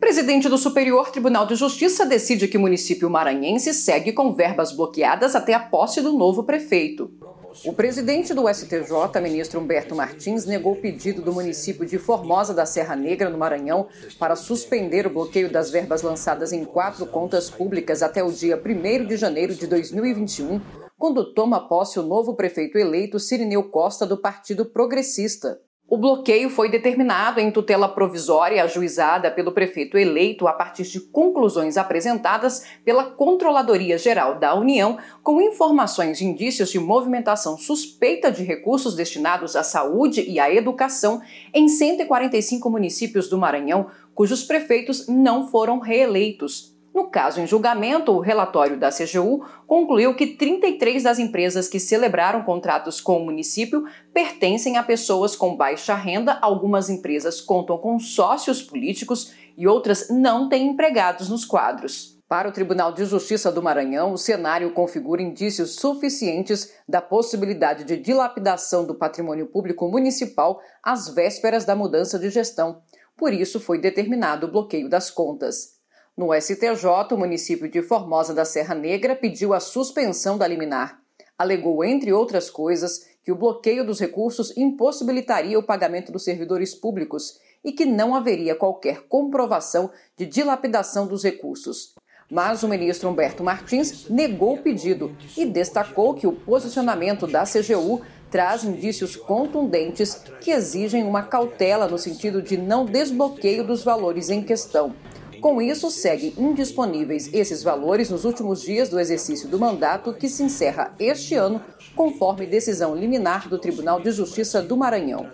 presidente do Superior Tribunal de Justiça decide que o município maranhense segue com verbas bloqueadas até a posse do novo prefeito. O presidente do STJ, ministro Humberto Martins, negou o pedido do município de Formosa da Serra Negra, no Maranhão, para suspender o bloqueio das verbas lançadas em quatro contas públicas até o dia 1 de janeiro de 2021, quando toma posse o novo prefeito eleito Cirineu Costa, do Partido Progressista. O bloqueio foi determinado em tutela provisória ajuizada pelo prefeito eleito a partir de conclusões apresentadas pela Controladoria Geral da União, com informações e indícios de movimentação suspeita de recursos destinados à saúde e à educação em 145 municípios do Maranhão, cujos prefeitos não foram reeleitos. No caso em julgamento, o relatório da CGU concluiu que 33 das empresas que celebraram contratos com o município pertencem a pessoas com baixa renda, algumas empresas contam com sócios políticos e outras não têm empregados nos quadros. Para o Tribunal de Justiça do Maranhão, o cenário configura indícios suficientes da possibilidade de dilapidação do patrimônio público municipal às vésperas da mudança de gestão. Por isso, foi determinado o bloqueio das contas. No STJ, o município de Formosa da Serra Negra pediu a suspensão da liminar. Alegou, entre outras coisas, que o bloqueio dos recursos impossibilitaria o pagamento dos servidores públicos e que não haveria qualquer comprovação de dilapidação dos recursos. Mas o ministro Humberto Martins negou o pedido e destacou que o posicionamento da CGU traz indícios contundentes que exigem uma cautela no sentido de não desbloqueio dos valores em questão. Com isso, seguem indisponíveis esses valores nos últimos dias do exercício do mandato, que se encerra este ano, conforme decisão liminar do Tribunal de Justiça do Maranhão.